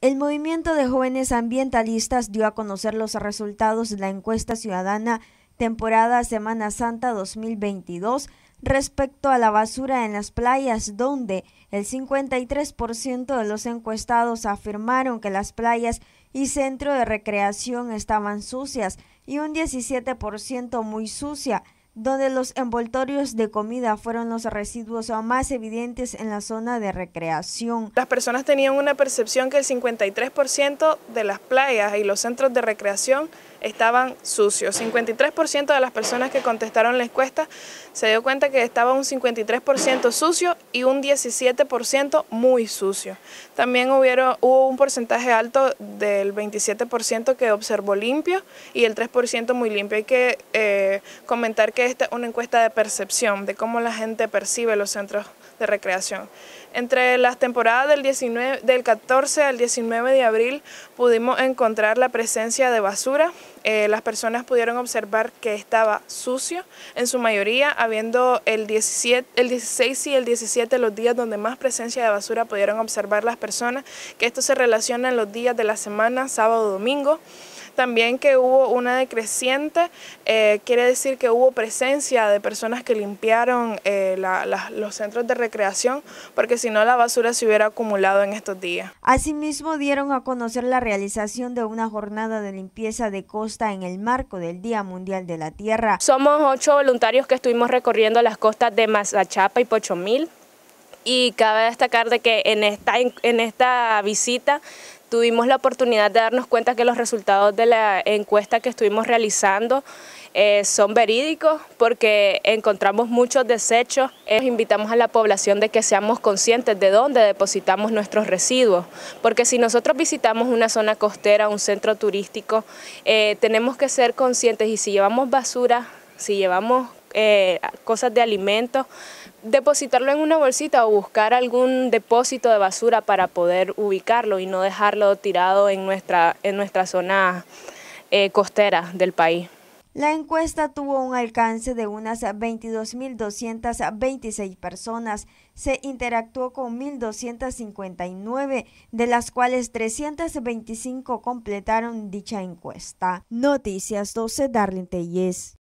El movimiento de jóvenes ambientalistas dio a conocer los resultados de la encuesta ciudadana temporada Semana Santa 2022 respecto a la basura en las playas, donde el 53% de los encuestados afirmaron que las playas y centro de recreación estaban sucias y un 17% muy sucia donde los envoltorios de comida fueron los residuos más evidentes en la zona de recreación. Las personas tenían una percepción que el 53% de las playas y los centros de recreación estaban sucios. 53% de las personas que contestaron la encuesta se dio cuenta que estaba un 53% sucio y un 17% muy sucio. También hubieron, hubo un porcentaje alto del 27% que observó limpio y el 3% muy limpio. Hay que eh, comentar que esta es una encuesta de percepción, de cómo la gente percibe los centros de recreación. Entre las temporadas del, 19, del 14 al 19 de abril pudimos encontrar la presencia de basura. Eh, las personas pudieron observar que estaba sucio, en su mayoría habiendo el, 17, el 16 y el 17 los días donde más presencia de basura pudieron observar las personas, que esto se relaciona en los días de la semana, sábado, domingo. También que hubo una decreciente, eh, quiere decir que hubo presencia de personas que limpiaron eh, los centros de recreación, porque si no la basura se hubiera acumulado en estos días. Asimismo dieron a conocer la realización de una jornada de limpieza de costa en el marco del Día Mundial de la Tierra. Somos ocho voluntarios que estuvimos recorriendo las costas de Mazachapa y Pochomil y cabe destacar de que en esta, en esta visita tuvimos la oportunidad de darnos cuenta que los resultados de la encuesta que estuvimos realizando eh, son verídicos porque encontramos muchos desechos. Eh, invitamos a la población de que seamos conscientes de dónde depositamos nuestros residuos, porque si nosotros visitamos una zona costera, un centro turístico, eh, tenemos que ser conscientes y si llevamos basura, si llevamos cosas de alimentos, depositarlo en una bolsita o buscar algún depósito de basura para poder ubicarlo y no dejarlo tirado en nuestra, en nuestra zona eh, costera del país. La encuesta tuvo un alcance de unas 22.226 personas. Se interactuó con 1.259, de las cuales 325 completaron dicha encuesta. Noticias 12, Darlene Telles.